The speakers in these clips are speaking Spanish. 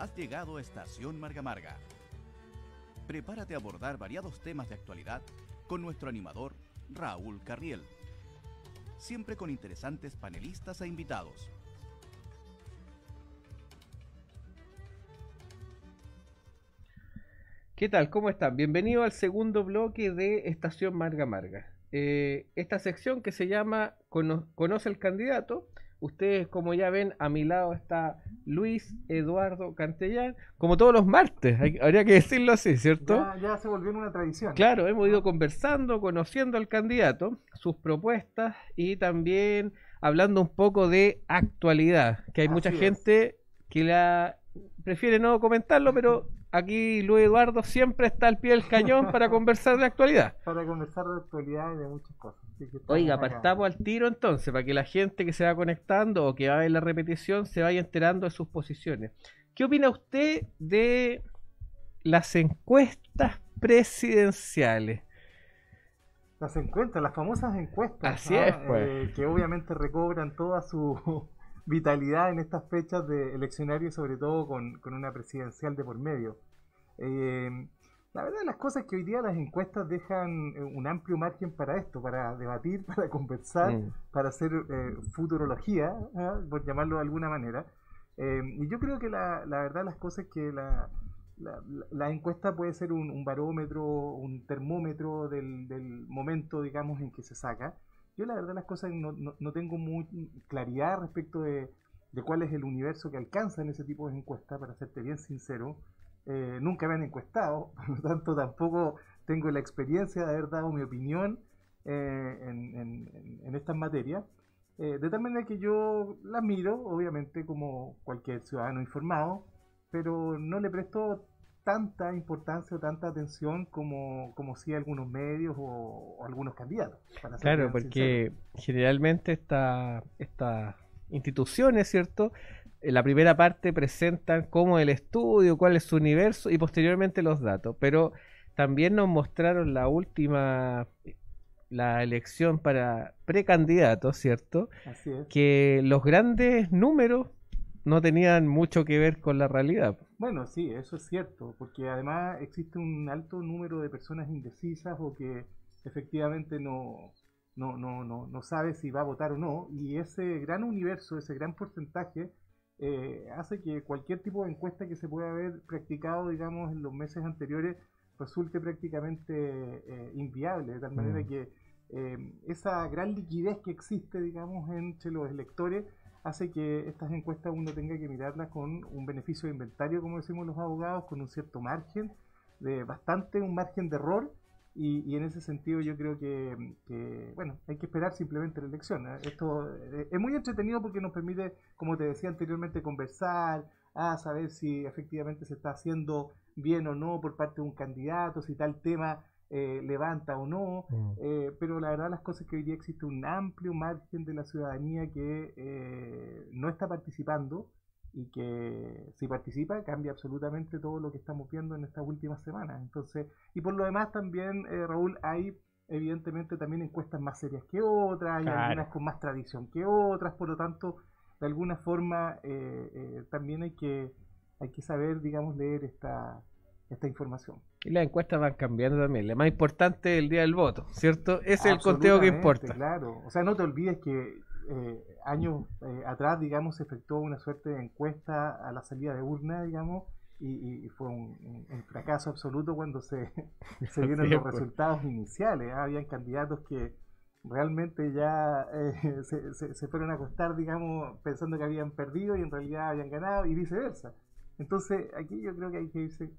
Has llegado a Estación Marga Marga. Prepárate a abordar variados temas de actualidad con nuestro animador Raúl Carriel. Siempre con interesantes panelistas e invitados. ¿Qué tal? ¿Cómo están? Bienvenido al segundo bloque de Estación Marga Marga. Eh, esta sección que se llama Cono- Conoce el candidato. Ustedes, como ya ven, a mi lado está Luis Eduardo Cantellán, como todos los martes, hay- habría que decirlo así, ¿cierto? Ya, ya se volvió una tradición. Claro, hemos ido conversando, conociendo al candidato, sus propuestas y también hablando un poco de actualidad, que hay Así mucha es. gente que la prefiere no comentarlo, pero aquí Luis Eduardo siempre está al pie del cañón para conversar de actualidad. Para conversar de actualidad y de muchas cosas. Oiga, partamos al tiro entonces, para que la gente que se va conectando o que va a ver la repetición se vaya enterando de sus posiciones. ¿Qué opina usted de las encuestas presidenciales? Las encuestas, las famosas encuestas. Así ¿ah? es, pues. Eh, que obviamente recobran toda su vitalidad en estas fechas de eleccionario sobre todo con, con una presidencial de por medio. Eh, la verdad, las cosas que hoy día las encuestas dejan eh, un amplio margen para esto, para debatir, para conversar, Mm. para hacer eh, futurología, ¿ah? por llamarlo de alguna manera. Eh, y yo creo que la, la verdad las cosas que la, la, la- la encuesta puede ser un, un barómetro, un termómetro del, del momento, digamos, en que se saca. Yo la verdad las cosas no, no, no tengo muy claridad respecto de, de cuál es el universo que alcanzan ese tipo de encuestas, para serte bien sincero. Eh, nunca me han encuestado, por lo tanto tampoco tengo la experiencia de haber dado mi opinión eh, en, en- en- estas materias. Eh, de tal manera que yo las miro, obviamente, como cualquier ciudadano informado, pero no le presto tanta importancia o tanta atención como, como sí algunos medios o, o algunos candidatos. para Claro, porque generalmente esta- estas instituciones, ¿cierto? En la primera parte presentan cómo el estudio, cuál es su universo y posteriormente los datos, pero también nos mostraron la última, la elección para precandidatos, ¿cierto? sincero. Así es. Que los grandes números no tenían mucho que ver con la realidad. Bueno, sí, eso es cierto, porque además existe un alto número de personas indecisas o que efectivamente no, no, no, no, no sabe si va a votar o no, y ese gran universo, ese gran porcentaje, eh, hace que cualquier tipo de encuesta que se pueda haber practicado, digamos, en los meses anteriores, resulte prácticamente eh, inviable, de tal manera Mm. que eh, esa gran liquidez que existe, digamos, entre los electores, hace que estas encuestas uno tenga que mirarlas con un beneficio de inventario, como decimos los abogados, con un cierto margen, de bastante un margen de error, y, en ese sentido yo creo que, que, bueno, hay que esperar simplemente la elección. ¿eh? Esto eh, es muy entretenido porque nos permite, como te decía anteriormente, conversar, a saber si efectivamente se está haciendo bien o no por parte de un candidato, si tal tema eh, levanta o no, eh, pero la verdad las cosas que hoy día existe un amplio margen de la ciudadanía que eh, no está participando y que si participa cambia absolutamente todo lo que estamos viendo en estas últimas semanas. Entonces, y por lo demás también, eh, Raúl, hay evidentemente también encuestas más serias que otras, hay Claro. algunas con más tradición que otras, por lo tanto, de alguna forma eh, eh, también hay que, hay que saber, digamos, leer esta, esta información. Y las encuestas van cambiando también. La más importante es el día del voto, ¿cierto? Ese es el conteo que importa. Claro, o sea, no te olvides que eh, años eh, atrás, digamos, se efectuó una suerte de encuesta a la salida de urna, digamos, y, y- fue un, un- fracaso absoluto cuando se, se vieron Sí, los pues. resultados iniciales. ¿ah? Habían candidatos que realmente ya eh, se, se- se fueron a acostar, digamos, pensando que habían perdido y en realidad habían ganado y viceversa. Entonces, aquí yo creo que hay que irse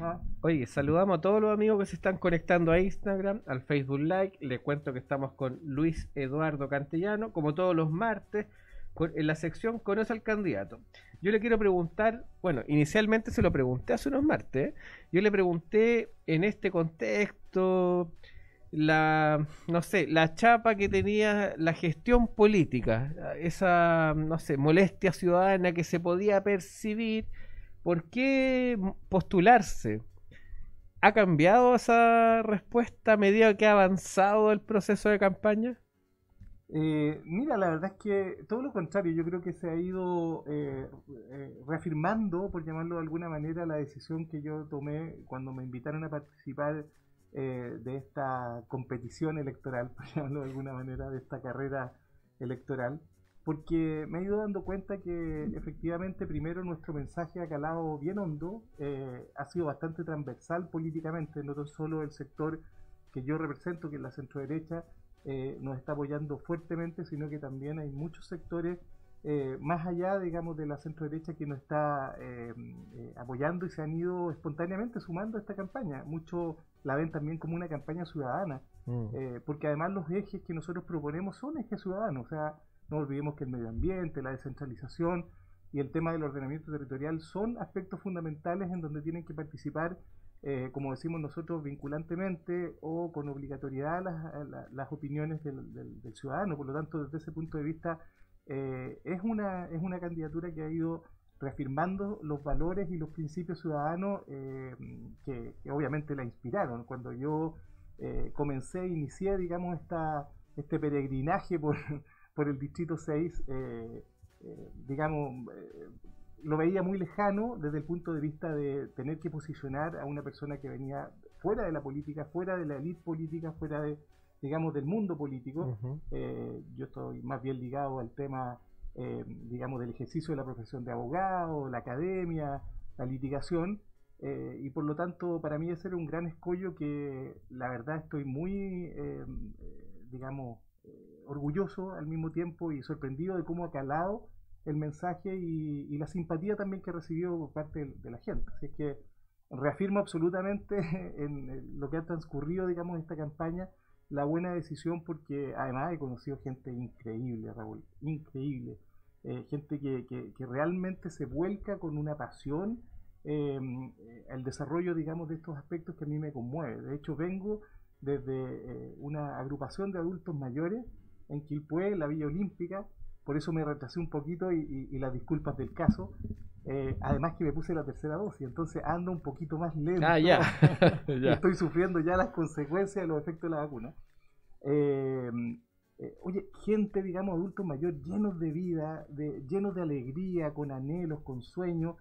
¿ah? Oye, saludamos a todos los amigos que se están conectando a Instagram, al Facebook Like. Les cuento que estamos con Luis Eduardo Cantellano, como todos los martes, en la sección Conoce al candidato. Yo le quiero preguntar, bueno, inicialmente se lo pregunté hace unos martes. ¿eh? Yo le pregunté en este contexto la, no sé, la chapa que tenía la gestión política, esa, no sé, molestia ciudadana que se podía percibir ¿Por qué postularse? ¿Ha cambiado esa respuesta a medida que ha avanzado el proceso de campaña? Eh, mira, la verdad es que todo lo contrario, yo creo que se ha ido eh, eh, reafirmando, por llamarlo de alguna manera, la decisión que yo tomé cuando me invitaron a participar eh, de esta competición electoral, por llamarlo de alguna manera, de esta carrera electoral, porque me he ido dando cuenta que efectivamente primero nuestro mensaje ha calado bien hondo, eh, ha sido bastante transversal políticamente, no solo el sector que yo represento, que es la centro derecha, eh, nos está apoyando fuertemente, sino que también hay muchos sectores eh, más allá, digamos, de la centro derecha que nos está eh, apoyando y se han ido espontáneamente sumando a esta campaña. Muchos la ven también como una campaña ciudadana, mm. porque además los ejes que nosotros proponemos son ejes ciudadanos, o sea, no olvidemos que el medio ambiente, la descentralización y el tema del ordenamiento territorial son aspectos fundamentales en donde tienen que participar eh, como decimos nosotros, vinculantemente o con obligatoriedad las, las, opiniones del, ciudadano. Por lo tanto, desde ese punto de vista, eh, es, una, es una candidatura que ha ido reafirmando los valores y los principios ciudadanos eh, que, obviamente la inspiraron. Cuando yo comencé, inicié, digamos, esta, este peregrinaje por, por el Distrito 6, digamos, lo veía muy lejano desde el punto de vista de tener que posicionar a una persona que venía fuera de la política, fuera de la élite política, fuera de, digamos, del mundo político. Eh, yo estoy más bien ligado al tema, eh, digamos, del ejercicio de la profesión de abogado, la academia, la litigación. Eh, y por lo tanto, para mí ese era un gran escollo que la verdad estoy muy, digamos, orgulloso al mismo tiempo y sorprendido de cómo ha calado el mensaje y, la simpatía también que recibió por parte de, la gente. Así es que reafirmo absolutamente en, lo que ha transcurrido, digamos, esta campaña, la buena decisión porque además he conocido gente increíble, Raúl, increíble. Eh, gente que, que, realmente se vuelca con una pasión eh, el desarrollo, digamos, de estos aspectos que a mí me conmueve. De hecho, vengo desde eh, una agrupación de adultos mayores en Quilpué, la Villa Olímpica, por eso me retrasé un poquito y, las disculpas del caso. Eh, además que me puse la tercera dosis, entonces ando un poquito más lento. Ah, ya. Estoy sufriendo ya las consecuencias de los efectos de la vacuna. Eh, eh, oye, gente, digamos, adultos mayores, llenos de vida, de, llenos de alegría, con anhelos, con sueños.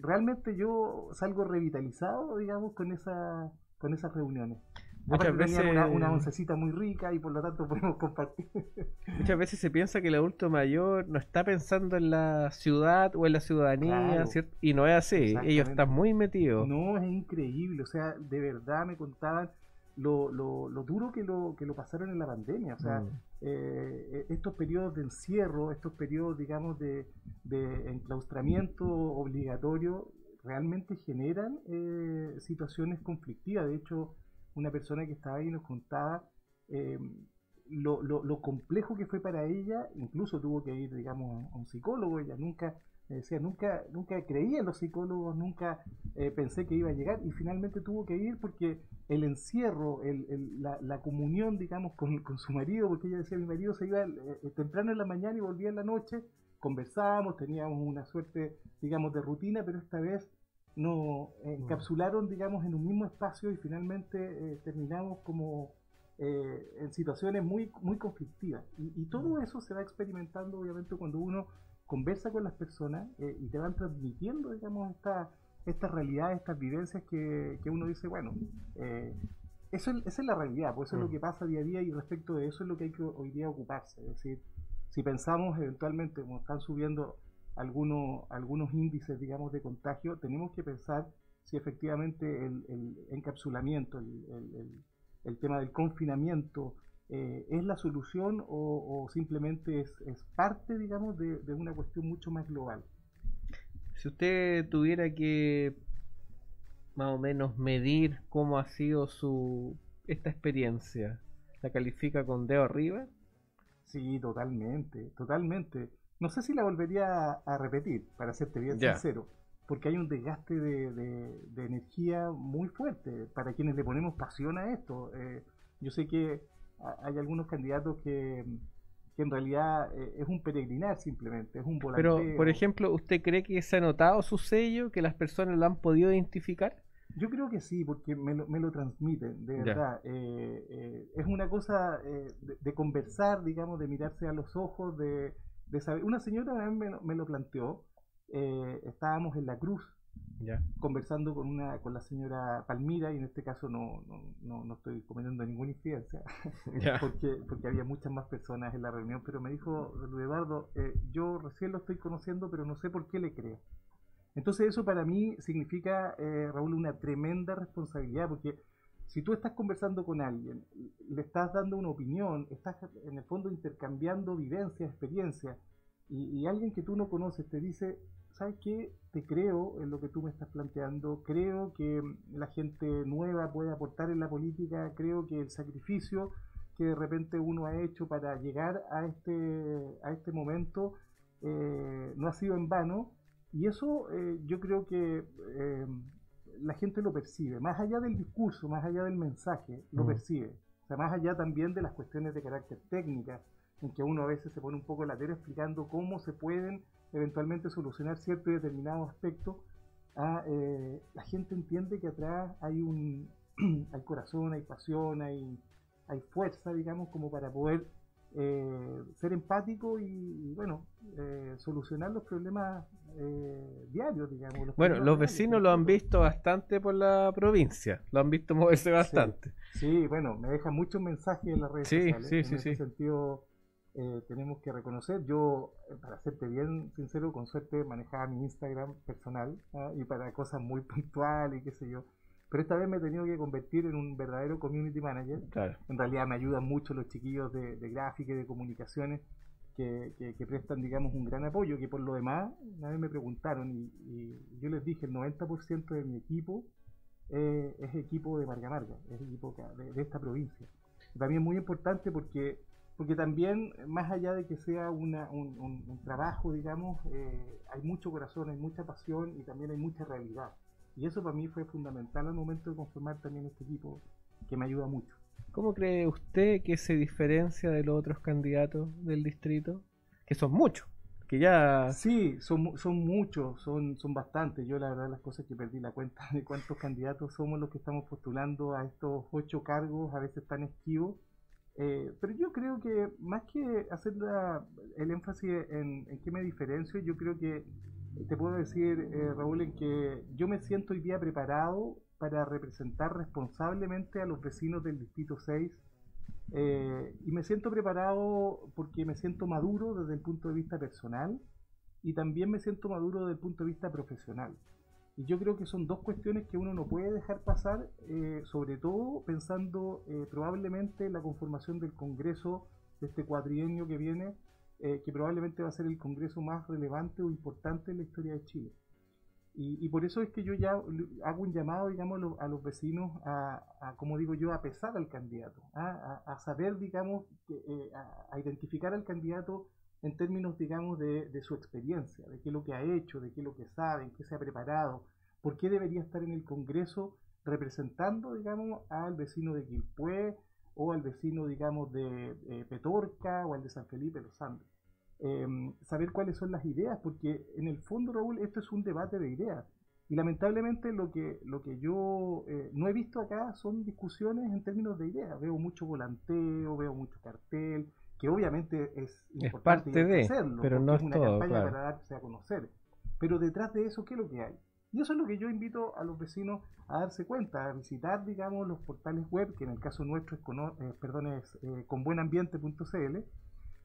realmente yo salgo revitalizado, digamos, con, esa, con esas reuniones. Muchas veces una, una, oncecita muy rica y por lo tanto podemos compartir. Muchas veces se piensa que el adulto mayor no está pensando en la ciudad o en la ciudadanía, ¿cierto? Y no es así, ellos están muy metidos. No, es increíble, o sea, de verdad me contaban lo, lo, lo duro que lo, que lo pasaron en la pandemia, o sea, mm. eh, estos periodos de encierro, estos periodos, digamos, de, de enclaustramiento obligatorio, realmente generan eh, situaciones conflictivas. De hecho, una persona que estaba ahí nos contaba eh, lo, lo, complejo que fue para ella, incluso tuvo que ir, digamos, a un psicólogo, ella nunca, decía, nunca, nunca creía en los psicólogos, nunca eh, pensé que iba a llegar y finalmente tuvo que ir porque el encierro, el, la, la, comunión, digamos, con, con, su marido, porque ella decía, mi marido se iba eh, temprano en la mañana y volvía en la noche, conversábamos, teníamos una suerte, digamos, de rutina, pero esta vez nos encapsularon, digamos, en un mismo espacio y finalmente eh, terminamos como eh, en situaciones muy, muy conflictivas. Y, todo eso se va experimentando, obviamente, cuando uno conversa con las personas eh, y te van transmitiendo, digamos, esta, estas realidades, estas vivencias que, uno dice, bueno, eso es, esa es la realidad, pues eso es lo que pasa día a día y respecto de eso es lo que hay que hoy día ocuparse. Es decir, si pensamos eventualmente, como están subiendo algunos, algunos índices, digamos, de contagio, tenemos que pensar si efectivamente el, encapsulamiento, el, tema del confinamiento, eh, es la solución o, simplemente es, es, parte, digamos, de, una cuestión mucho más global. Si usted tuviera que más o menos medir cómo ha sido su esta experiencia, ¿la califica con dedo arriba? Sí, totalmente, totalmente. No sé si la volvería a, repetir, para serte bien sincero, porque hay un desgaste de, energía muy fuerte para quienes le ponemos pasión a esto. Eh, yo sé que hay algunos candidatos que, en realidad eh, es un peregrinar simplemente, es un volanteo. Pero, por ejemplo, ¿usted cree que se ha notado su sello, que las personas lo han podido identificar? Yo creo que sí, porque me lo, me lo transmiten, de verdad. Eh, es una cosa de, conversar, digamos, de mirarse a los ojos, de, una señora me, me lo planteó, eh, estábamos en la Cruz Ya. conversando con una con la señora Palmira y en este caso no, no, no, no estoy cometiendo ninguna infidencia Ya. porque, porque había muchas más personas en la reunión, pero me dijo Luis Eduardo, eh, yo recién lo estoy conociendo, pero no sé por qué le creo. Entonces eso para mí significa, eh, Raúl, una tremenda responsabilidad, porque si tú estás conversando con alguien, le estás dando una opinión, estás en el fondo intercambiando vivencias, experiencias, y, alguien que tú no conoces te dice, ¿sabes qué? Te creo en lo que tú me estás planteando, creo que la gente nueva puede aportar en la política, creo que el sacrificio que de repente uno ha hecho para llegar a este, a este momento eh, no ha sido en vano, y eso eh, yo creo que eh, la gente lo percibe, más allá del discurso, más allá del mensaje, lo Mm. percibe. O sea, más allá también de las cuestiones de carácter técnica, en que uno a veces se pone un poco latero explicando cómo se pueden eventualmente solucionar cierto y determinado aspecto, ah, eh, la gente entiende que atrás hay un hay corazón, hay pasión, hay, hay fuerza, digamos, como para poder eh, ser empático y, bueno, eh, solucionar los problemas eh, diarios, digamos. los Bueno, los vecinos lo han visto bastante por la provincia, lo han visto moverse bastante. Sí, bueno, me dejan muchos mensajes en las redes Sí, sociales. sí, en sí, ese sí. sentido, eh, tenemos que reconocer. Yo, eh, para serte bien sincero, con suerte manejaba mi Instagram personal ¿ah? y para cosas muy puntuales y qué sé yo. Pero esta vez me he tenido que convertir en un verdadero community manager. Claro. En realidad me ayudan mucho los chiquillos de, de gráfica y de comunicaciones que, que- que prestan, digamos, un gran apoyo. Que por lo demás, una vez me preguntaron y, y yo les dije: el 90% de mi equipo eh, es equipo de Marga Marga, es equipo de, de esta provincia. También muy importante porque, porque también, más allá de que sea una- un, un- un trabajo, digamos, eh, hay mucho corazón, hay mucha pasión y también hay mucha realidad. Y eso para mí fue fundamental al momento de conformar también este equipo, que me ayuda mucho. ¿Cómo cree usted que se diferencia de los otros candidatos del distrito? Que son muchos, que ya... Sí, son, son muchos, son, son bastantes. Yo la verdad las cosas que perdí la cuenta de cuántos candidatos somos los que estamos postulando a estos ocho cargos, a veces tan esquivos. Eh, pero yo creo que más que hacer la- el énfasis en, en qué me diferencio, yo creo que te puedo decir, eh, Raúl, en que yo me siento hoy día preparado para representar responsablemente a los vecinos del Distrito 6 eh, y me siento preparado porque me siento maduro desde el punto de vista personal y también me siento maduro desde el punto de vista profesional. Y yo creo que son dos cuestiones que uno no puede dejar pasar, eh, sobre todo pensando eh, probablemente en la conformación del Congreso de este cuatrienio que viene, eh, que probablemente va a ser el Congreso más relevante o importante en la historia de Chile. Y, y por eso es que yo ya hago un llamado, digamos, a los, a los vecinos a, a, como digo yo, a pesar al candidato, ¿ah? a, a saber, digamos, que, eh, a, identificar al candidato en términos, digamos, de, de su experiencia, de qué es lo que ha hecho, de qué es lo que sabe, en qué se ha preparado, por qué debería estar en el Congreso representando, digamos, al vecino de Quilpué o al vecino, digamos, de eh, Petorca o al de San Felipe los Andes. Eh, saber cuáles son las ideas, porque en el fondo, Raúl, esto es un debate de ideas. Y lamentablemente lo que, lo que yo eh, no he visto acá son discusiones en términos de ideas. Veo mucho volanteo, veo mucho cartel, que obviamente es importante y parte de, hacerlo, pero no es es una todo, campaña claro. para darse a conocer. Pero detrás de eso, ¿qué es lo que hay? Y eso es lo que yo invito a los vecinos a darse cuenta, a visitar, digamos, los portales web, que en el caso nuestro es, cono- eh, perdón, es eh, conbuenambiente.cl,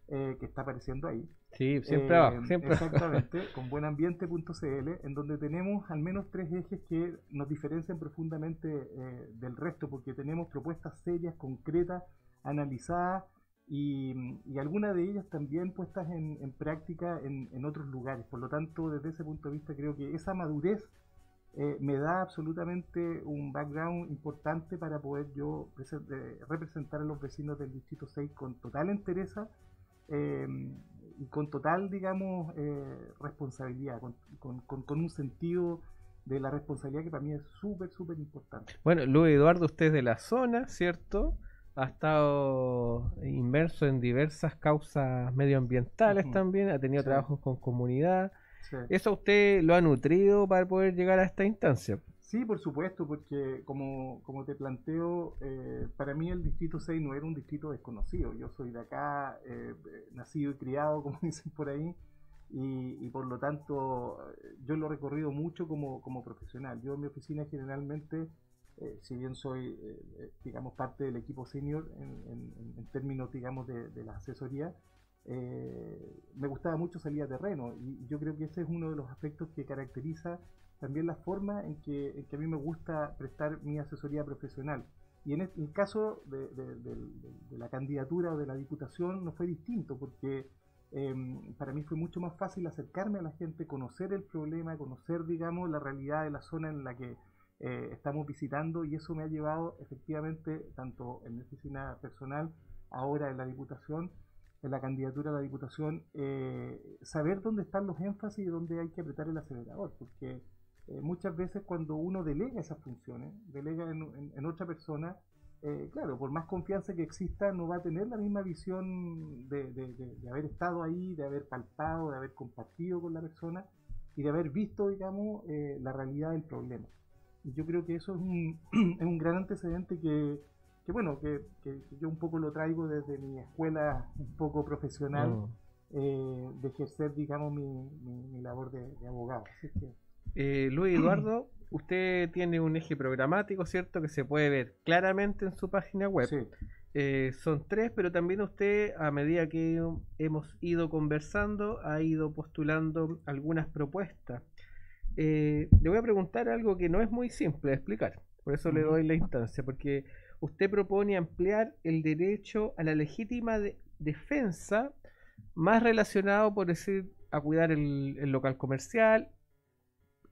eh, que está apareciendo ahí. Sí, siempre Eh, abajo, siempre abajo. Exactamente, con buenambiente.cl, en donde tenemos al menos tres ejes que nos diferencian profundamente eh, del resto, porque tenemos propuestas serias, concretas, analizadas y, y algunas de ellas también puestas en, en práctica en, en otros lugares. Por lo tanto, desde ese punto de vista, creo que esa madurez eh, me da absolutamente un background importante para poder yo prese- representar a los vecinos del Distrito 6 con total entereza eh, y con total, digamos, eh, responsabilidad, con, con- con- con un sentido de la responsabilidad que para mí es súper, súper importante. Bueno, Luis Eduardo, usted es de la zona, ¿cierto? Ha estado inmerso en diversas causas medioambientales también, ha tenido Sí. trabajos con comunidad. Sí. ¿Eso a usted lo ha nutrido para poder llegar a esta instancia? Sí, por supuesto, porque como, como te planteo, eh, para mí el Distrito 6 no era un distrito desconocido. Yo soy de acá, eh, eh, nacido y criado, como dicen por ahí. y, por lo tanto yo lo he recorrido mucho como, como profesional. Yo en mi oficina generalmente, eh, si bien soy, eh, eh, digamos, parte del equipo senior en, términos, digamos, de, de la me gustaba mucho salir a terreno y yo creo que ese es uno de los aspectos que caracteriza también la forma en que, a mí me gusta prestar mi asesoría profesional. Y en el caso de, la candidatura o de la diputación no fue distinto, porque Em, para mí fue mucho más fácil acercarme a la gente, conocer el problema, conocer, digamos, la realidad de la zona en la que eh, estamos visitando y eso me ha llevado efectivamente, tanto en mi oficina personal, ahora en la Diputación, en la candidatura a la Diputación, eh, saber dónde están los énfasis y dónde hay que apretar el acelerador, porque eh, muchas veces cuando uno delega esas funciones, delega en otra persona, eh, claro, por más confianza que exista, no va a tener la misma visión de, haber estado ahí, de haber palpado, de haber compartido con la persona y de haber visto, digamos, eh, la realidad del problema. Y yo creo que eso es un, es un gran antecedente que, que bueno, que, yo un poco lo traigo desde mi escuela un poco profesional mm. eh, de ejercer, digamos, mi, mi, labor de, abogado. Luis Eduardo, usted tiene un eje programático, ¿cierto? Que se puede ver claramente en su página web. Eh, son tres, pero también usted, a medida que hemos ido conversando, ha ido postulando algunas propuestas. Eh, le voy a preguntar algo que no es muy simple de explicar, por eso le doy la instancia, porque usted propone ampliar el derecho a la legítima defensa más relacionado, por decir, a cuidar el local comercial,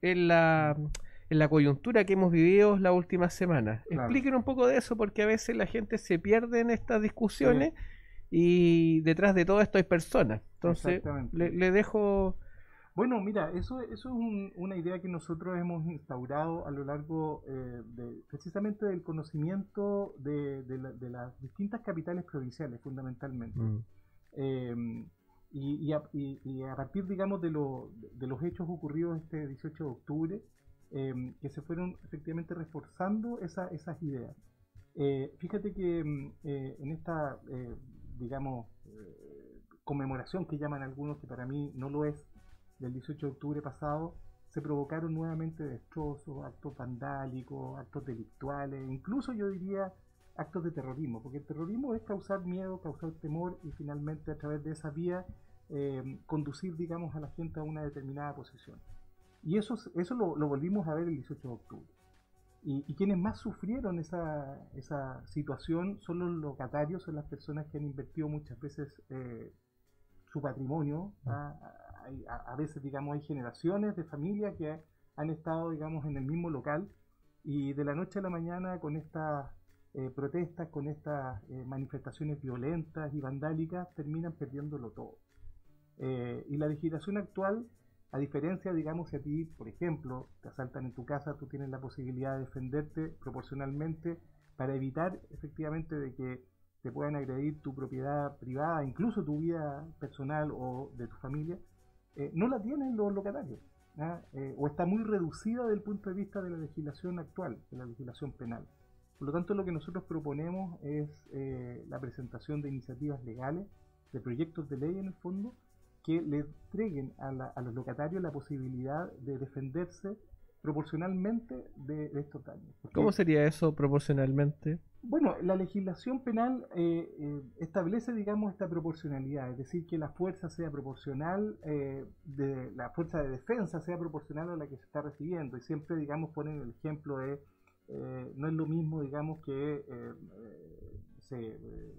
en la en la coyuntura que hemos vivido las últimas semanas. Expliquen un poco de eso porque a veces la gente se pierde en estas discusiones y detrás de todo esto hay personas. Entonces, le, dejo... Bueno, mira, eso, eso es una idea que nosotros hemos instaurado a lo largo eh, de, precisamente del conocimiento de, las distintas capitales provinciales, fundamentalmente. Mm. Em, y, a, partir, digamos, de, de los hechos ocurridos este 18 de octubre, Em, que se fueron efectivamente reforzando esas ideas. Eh, fíjate que em, eh, en esta, eh, digamos, conmemoración que llaman algunos, que para mí no lo es, del 18 de octubre pasado, se provocaron nuevamente destrozos, actos vandálicos, actos delictuales, incluso yo diría actos de terrorismo, porque el terrorismo es causar miedo, causar temor y finalmente a través de esa vía em, conducir, digamos, a la gente a una determinada posición. Y eso, eso lo, volvimos a ver el 18 de octubre. Y, quienes más sufrieron esa, esa, situación son los locatarios, son las personas que han invertido muchas veces eh, su patrimonio. ¿ah? A, veces, digamos, hay generaciones de familias que han estado, digamos, en el mismo local y de la noche a la mañana con estas eh, protestas, con estas eh, manifestaciones violentas y vandálicas, terminan perdiéndolo todo. Y la legislación actual a diferencia, digamos, si a ti, por ejemplo, te asaltan en tu casa, tú tienes la posibilidad de defenderte proporcionalmente para evitar efectivamente de que te puedan agredir tu propiedad privada, incluso tu vida personal o de tu familia, eh, no la tienen los locatarios. ¿ah? Eh, o está muy reducida desde el punto de vista de la legislación actual, de la legislación penal. Por lo tanto, lo que nosotros proponemos es eh, la presentación de iniciativas legales, de proyectos de ley en el fondo, que le entreguen a, los locatarios la posibilidad de defenderse proporcionalmente de, estos daños. ¿Cómo sería eso proporcionalmente? Bueno, la legislación penal eh, eh, establece, digamos, esta proporcionalidad, es decir, que la fuerza sea proporcional, eh, de, la fuerza de defensa sea proporcional a la que se está recibiendo. Y siempre, digamos, ponen el ejemplo de, no es lo mismo, digamos, que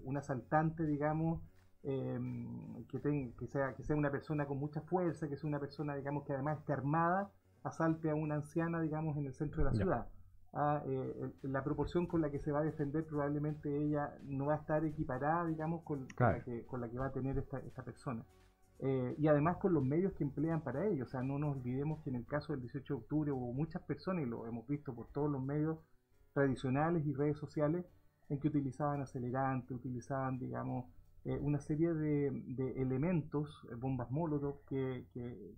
un asaltante, digamos, Em, que, que, sea, que sea una persona con mucha fuerza, que sea una persona, digamos, que además esté armada, asalte a una anciana, digamos, en el centro de la ciudad. Ah, eh, la proporción con la que se va a defender probablemente ella no va a estar equiparada, digamos, con, la, que, con la que va a tener esta, esta persona. Eh, y además con los medios que emplean para ello. O sea, no nos olvidemos que en el caso del 18 de octubre hubo muchas personas, y lo hemos visto por todos los medios tradicionales y redes sociales, en que utilizaban acelerantes, utilizaban, digamos, eh, una serie de, elementos, eh, bombas molotov, que,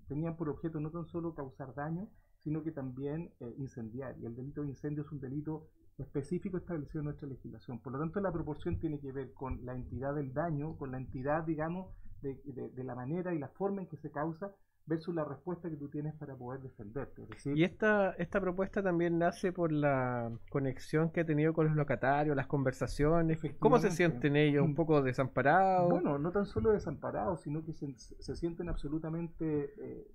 tenían por objeto no tan solo causar daño, sino que también eh, incendiar. Y el delito de incendio es un delito específico establecido en nuestra legislación. Por lo tanto, la proporción tiene que ver con la entidad del daño, con la entidad, digamos, de, de, la manera y la forma en que se causa versus la respuesta que tú tienes para poder defenderte. y esta, esta propuesta también nace por la conexión que ha tenido con los locatarios, las conversaciones. ¿Cómo se sienten ellos? ¿Un poco desamparados? Bueno, no tan solo desamparados, sino que se, se sienten absolutamente, eh,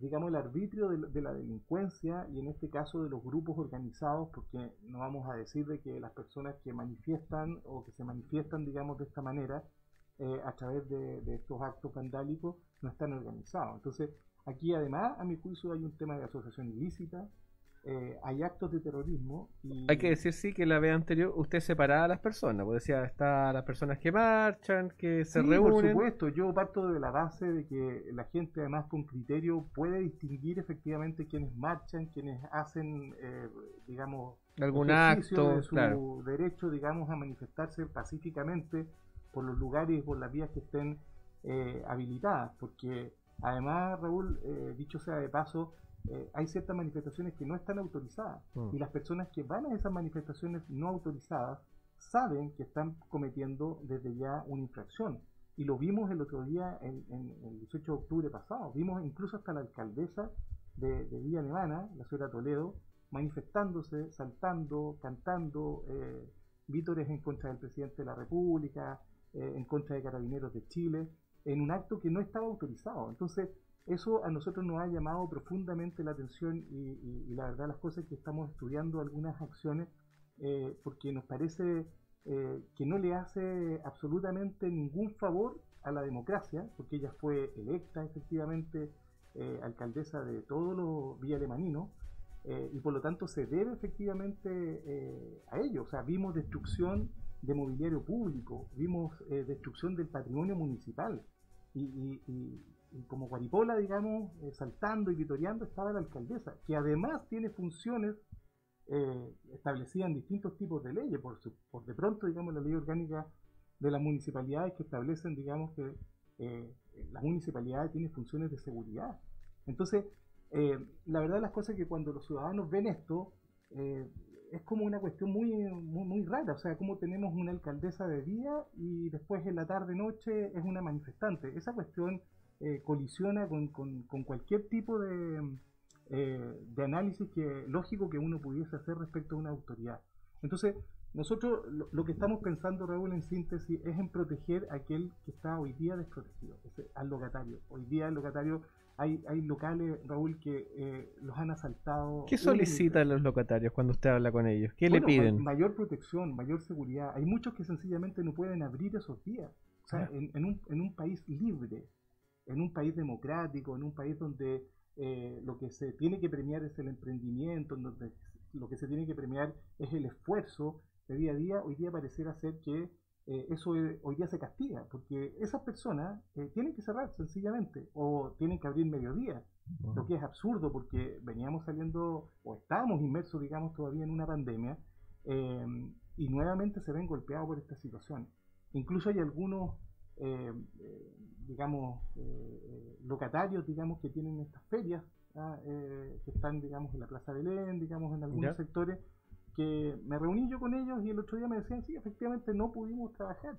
digamos, el arbitrio de, la delincuencia y en este caso de los grupos organizados, porque no vamos a decir de que las personas que manifiestan o que se manifiestan, digamos, de esta manera, eh, a través de, de estos actos vandálicos, no están organizados. Entonces, aquí además, a mi juicio, hay un tema de asociación ilícita, eh, hay actos de terrorismo. Y... Hay que decir, sí, que la vez anterior usted separaba a las personas, pues decía, está las personas que marchan, que se reúnen. Por supuesto, yo parto de la base de que la gente, además, con criterio, puede distinguir efectivamente quienes marchan, quienes hacen, eh, digamos, algún acto, de su derecho, digamos, a manifestarse pacíficamente por los lugares y por las vías que estén eh, habilitadas, porque además, Raúl, eh, dicho sea de paso, eh, hay ciertas manifestaciones que no están autorizadas mm. y las personas que van a esas manifestaciones no autorizadas saben que están cometiendo desde ya una infracción. Y lo vimos el otro día, en, el 18 de octubre pasado, vimos incluso hasta la alcaldesa de, Villa Alemana, la señora Toledo, manifestándose, saltando, cantando vítores en contra del presidente de la República, en contra de carabineros de Chile en un acto que no estaba autorizado. Entonces, eso a nosotros nos ha llamado profundamente la atención y, la verdad las cosas que estamos estudiando algunas acciones eh, porque nos parece eh, que no le hace absolutamente ningún favor a la democracia, porque ella fue electa efectivamente eh, alcaldesa de todos los Villa Alemaninos, y por lo tanto se debe efectivamente a ello. O sea, vimos destrucción de mobiliario público, vimos destrucción del patrimonio municipal, y, como Guaripola, digamos, eh, saltando y vitoreando estaba la alcaldesa, que además tiene funciones eh, establecidas en distintos tipos de leyes, por, por de pronto, digamos, la ley orgánica de las municipalidades que establecen, digamos, que eh, las municipalidades tienen funciones de seguridad. Entonces, la verdad las cosas es que cuando los ciudadanos ven esto, es como una cuestión muy, muy, rara, o sea, como tenemos una alcaldesa de día y después en la tarde-noche es una manifestante. Esa cuestión eh, colisiona con, con, cualquier tipo de, eh, de análisis que, lógico que uno pudiese hacer respecto a una autoridad. Entonces, nosotros lo, que estamos pensando, Raúl, en síntesis, es en proteger a aquel que está hoy día desprotegido, al locatario. Hoy día el locatario hay, hay locales, Raúl, que eh, los han asaltado. ¿Qué solicitan los locatarios cuando usted habla con ellos? ¿Qué le piden? mayor protección, mayor seguridad. Hay muchos que sencillamente no pueden abrir esos días. O sea, ah. en, un, en un país libre, en un país democrático, en un país donde eh, lo que se tiene que premiar es el emprendimiento, donde lo que se tiene que premiar es el esfuerzo de día a día, hoy día pareciera ser que eh, eso hoy día se castiga, porque esas personas eh, tienen que cerrar sencillamente, o tienen que abrir mediodía, lo que es absurdo porque veníamos saliendo, o estábamos inmersos, digamos, todavía en una pandemia, em, y nuevamente se ven golpeados por esta situación. Incluso hay algunos, em, eh, digamos, locatarios, digamos, que tienen estas ferias, ¿ah? que están, digamos, en la Plaza Belén, digamos, en algunos sectores, que me reuní yo con ellos y el otro día me decían, sí, efectivamente no pudimos trabajar.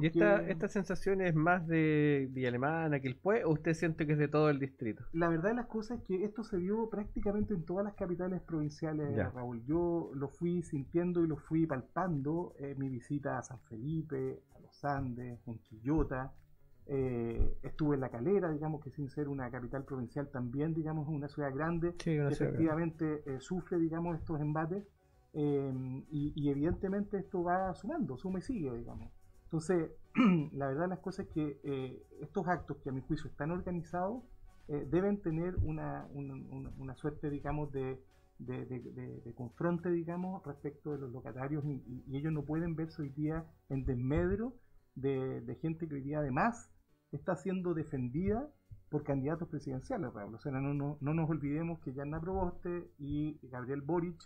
¿Y esta, esta sensación es más de Villa Alemana que el PUE o usted siente que es de todo el distrito? La verdad de las cosas es que esto se vio prácticamente en todas las capitales provinciales, Raúl. Yo lo fui sintiendo y lo fui palpando en mi visita a San Felipe, a los Andes, en Quillota. Eh, estuve en La Calera, digamos que sin ser una capital provincial también, digamos, una ciudad grande, que efectivamente eh, sufre, digamos, estos embates. Em, y, evidentemente esto va sumando, suma y sigue, digamos. Entonces, la verdad de las cosas es que eh, estos actos que a mi juicio están organizados eh, deben tener una, una, suerte, digamos, de, de, confronte, digamos, respecto de los locatarios y, ellos no pueden verse hoy día en desmedro de, gente que hoy día además está siendo defendida por candidatos presidenciales, O sea, no, no, no nos olvidemos que Yanna Proboste y Gabriel Boric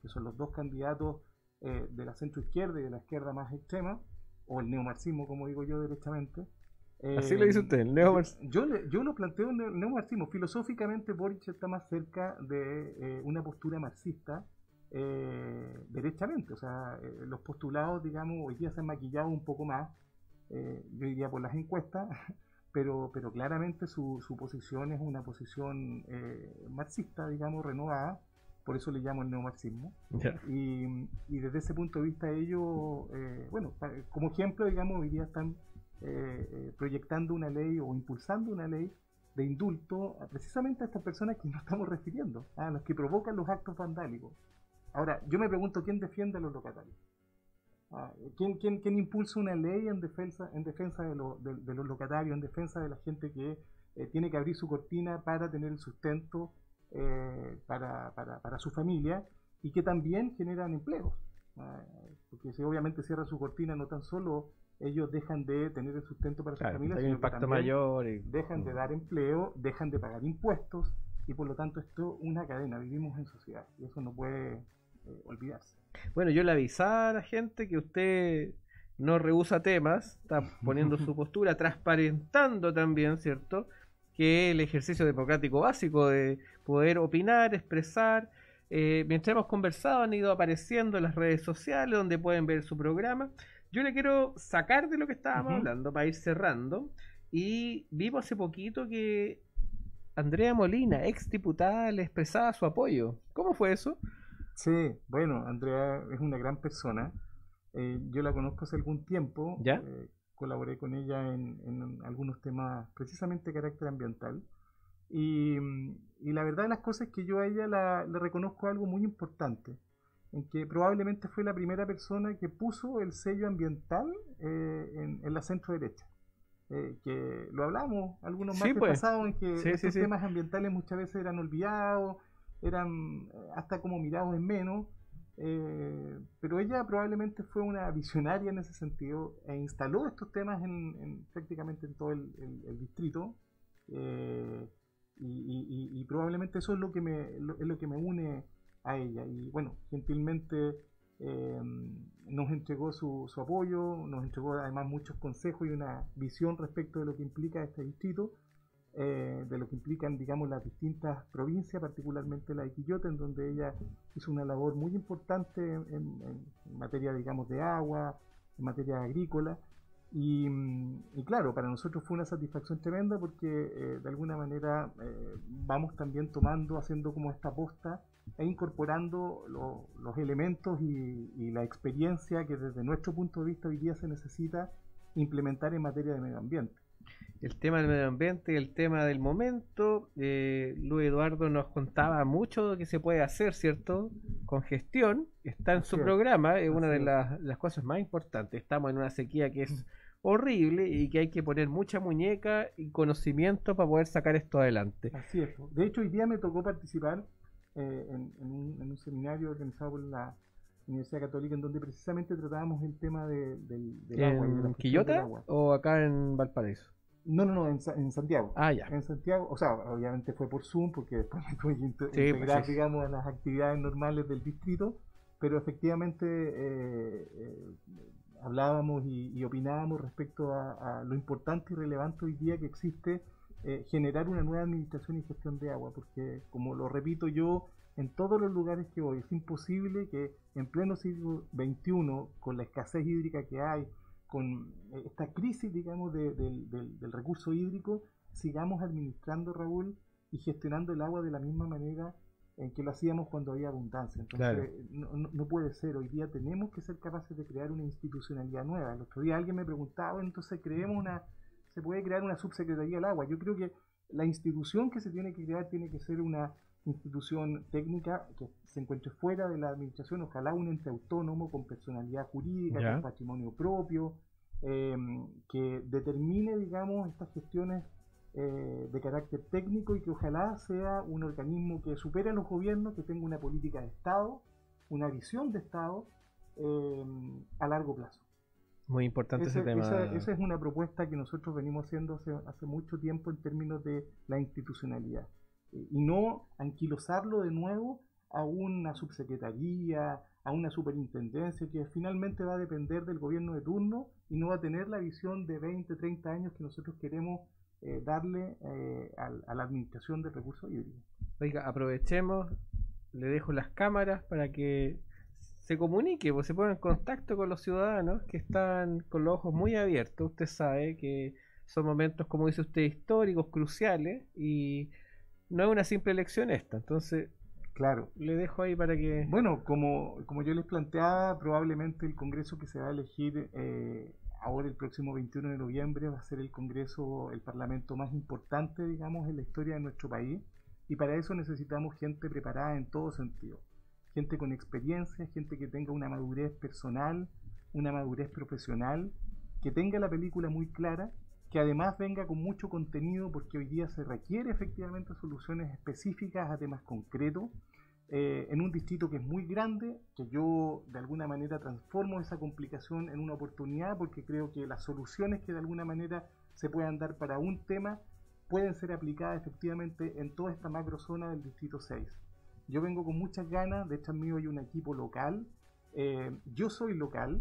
que son los dos candidatos eh, de la centro izquierda y de la izquierda más extrema, o el neomarxismo, como digo yo derechamente. Así lo dice usted, el neomarxismo. Yo, yo lo planteo en el neomarxismo. Filosóficamente, Boric está más cerca de eh, una postura marxista eh, derechamente. O sea, los postulados, digamos, hoy día se han maquillado un poco más eh, yo diría por las encuestas, pero, pero claramente su, su posición es una posición eh, marxista, digamos, renovada, por eso le llamo el neomarxismo. Y, y, desde ese punto de vista ellos, eh, bueno, como ejemplo, digamos, hoy día están proyectando una ley o impulsando una ley de indulto precisamente a estas personas que nos estamos refiriendo, a las que provocan los actos vandálicos. Ahora, yo me pregunto quién defiende a los locatarios. Ah, ¿quién, quién, quién, impulsa una ley en defensa, en defensa de, de, los locatarios, en defensa de la gente que eh, tiene que abrir su cortina para tener el sustento eh, para, para, para, su familia y que también generan empleos? Ah, porque si obviamente cierra su cortina, no tan solo ellos dejan de tener el sustento para su familia, sino impacto mayor dejan de mm. dar empleo, dejan de pagar impuestos y por lo tanto esto es una cadena, vivimos en sociedad y eso no puede eh, olvidarse. Bueno, yo le avisaba a la gente que usted no rehúsa temas, está poniendo su postura, transparentando también, ¿cierto? Que el ejercicio democrático básico de poder opinar, expresar, eh, mientras hemos conversado han ido apareciendo en las redes sociales donde pueden ver su programa. Yo le quiero sacar de lo que estábamos hablando para ir cerrando. Y vimos hace poquito que Andrea Molina, ex diputada, le expresaba su apoyo. ¿Cómo fue eso? Sí, bueno, Andrea es una gran persona. Eh, yo la conozco hace algún tiempo. ¿Ya? Eh, colaboré con ella en, algunos temas precisamente de carácter ambiental. Y, la verdad de las cosas es que yo a ella le reconozco algo muy importante, en que probablemente fue la primera persona que puso el sello ambiental eh, en, la centro derecha. que lo hablamos algunos más pues. pasados en que estos temas ambientales muchas veces eran olvidados eran eh, hasta como mirados en menos, eh, pero ella probablemente fue una visionaria en ese sentido e instaló estos temas en, prácticamente en todo el, distrito eh, y, probablemente eso es lo que me es lo que me une a ella y bueno gentilmente nos entregó su, su, apoyo nos entregó además muchos consejos y una visión respecto de lo que implica este distrito eh, de lo que implican, digamos, las distintas provincias, particularmente la de Quillota, en donde ella hizo una labor muy importante en, materia, digamos, de agua, en materia agrícola. Y, claro, para nosotros fue una satisfacción tremenda porque eh, de alguna manera eh, vamos también tomando, haciendo como esta posta e incorporando los elementos y, y, la experiencia que desde nuestro punto de vista hoy día se necesita implementar en materia de medio ambiente el tema del medio ambiente, el tema del momento. Eh, Luis Eduardo nos contaba mucho de lo que se puede hacer, ¿cierto? Con gestión. Está en su programa, es una de las, cosas más importantes. Estamos en una sequía que es horrible y que hay que poner mucha muñeca y conocimiento para poder sacar esto adelante. Así es. De hecho, hoy día me tocó participar eh, en, un, seminario organizado por la Universidad Católica en donde precisamente tratábamos el tema del, agua. ¿En Quillota o acá en Valparaíso? No, no, no, en, en, Santiago. Ah, ya. En Santiago, o sea, obviamente fue por Zoom porque después me tuve que pues, integrar, digamos, a las actividades normales del distrito, pero efectivamente eh, eh, hablábamos y, opinábamos respecto a, lo importante y relevante hoy día que existe eh, generar una nueva administración y gestión de agua, porque como lo repito yo, en todos los lugares que voy, es imposible que en pleno siglo XXI, con la escasez hídrica que hay, con eh, esta crisis, digamos, del recurso hídrico, sigamos administrando, Raúl, y gestionando el agua de la misma manera en que lo hacíamos cuando había abundancia. Entonces, no, puede ser. Hoy día tenemos que ser capaces de crear una institucionalidad nueva. El otro día alguien me preguntaba, entonces creemos una, se puede crear una subsecretaría del agua. Yo creo que la institución que se tiene que crear tiene que ser una institución técnica que se encuentre fuera de la administración, ojalá un ente autónomo con personalidad jurídica, con patrimonio propio, em, que determine, digamos, estas gestiones eh, de carácter técnico y que ojalá sea un organismo que supere a los gobiernos, que tenga una política de Estado, una visión de Estado em, a largo plazo. Muy importante ese, tema. Esa, es una propuesta que nosotros venimos haciendo hace, hace mucho tiempo en términos de la institucionalidad y no anquilosarlo de nuevo a una subsecretaría, a una superintendencia que finalmente va a depender del gobierno de turno y no va a tener la visión de 20, 30 años que nosotros queremos eh, darle eh, a, la administración de recursos hídricos. Oiga, aprovechemos, le dejo las cámaras para que se comunique, pues se ponga en contacto con los ciudadanos que están con los ojos muy abiertos. Usted sabe que son momentos, como dice usted, históricos, cruciales, y no es una simple elección esta. Entonces, Claro. le dejo ahí para que... Bueno, como, como yo les planteaba, probablemente el Congreso que se va a elegir eh, ahora el próximo 21 de noviembre va a ser el Congreso, el Parlamento más importante, digamos, en la historia de nuestro país. Y para eso necesitamos gente preparada en todo sentido. Gente con experiencia, gente que tenga una madurez personal, una madurez profesional, que tenga la película muy clara, que además venga con mucho contenido, porque hoy día se requiere efectivamente soluciones específicas a temas concretos eh, en un distrito que es muy grande, que yo de alguna manera transformo esa complicación en una oportunidad porque creo que las soluciones que de alguna manera se puedan dar para un tema pueden ser aplicadas efectivamente en toda esta macrozona del distrito 6. Yo vengo con muchas ganas, de hecho mío hay un equipo local, eh, yo soy local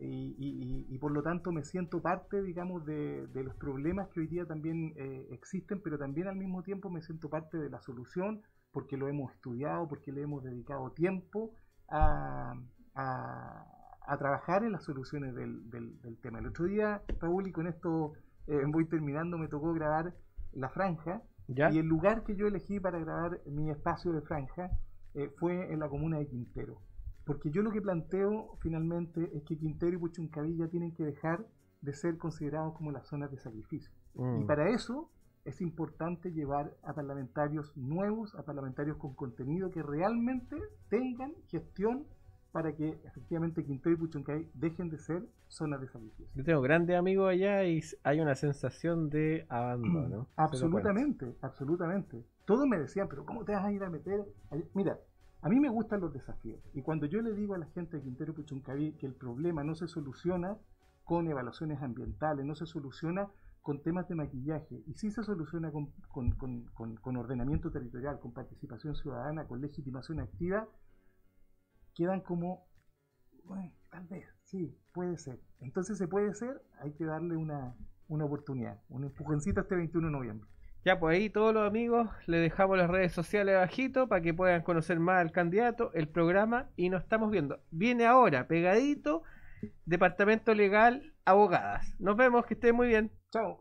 y- y- y por lo tanto me siento parte, digamos, de, de los problemas que hoy día también eh, existen, pero también al mismo tiempo me siento parte de la solución porque lo hemos estudiado, porque le hemos dedicado tiempo a, a- a trabajar en las soluciones del, del- del tema. El otro día, Raúl, y con esto eh, voy terminando, me tocó grabar La Franja, ¿Ya? y el lugar que yo elegí para grabar mi espacio de franja eh, fue en la comuna de Quintero. Porque yo lo que planteo finalmente es que Quintero y Puchuncavilla tienen que dejar de ser considerados como las zonas de sacrificio. Mm. Y para eso es importante llevar a parlamentarios nuevos, a parlamentarios con contenido que realmente tengan gestión para que efectivamente Quintero y Puchuncavilla dejen de ser zonas de sacrificio. Yo tengo grandes amigos allá y hay una sensación de abandono. Absolutamente, absolutamente. Todos me decían, pero ¿cómo te vas a ir a meter? ahí?". Mira, a mí me gustan los desafíos. Y cuando yo le digo a la gente de Quintero Puchuncaví que el problema no se soluciona con evaluaciones ambientales, no se soluciona con temas de maquillaje, y sí se soluciona con- con- con- con ordenamiento territorial, con participación ciudadana, con legitimación activa, quedan como, bueno, tal vez, sí, puede ser. Entonces se puede ser, hay que darle una, una oportunidad, un empujoncito este 21 de noviembre. Ya, pues ahí todos los amigos le dejamos las redes sociales abajito para que puedan conocer más al candidato, el programa y nos estamos viendo. Viene ahora, pegadito, Departamento Legal, Abogadas. Nos vemos, que estén muy bien. Tchau.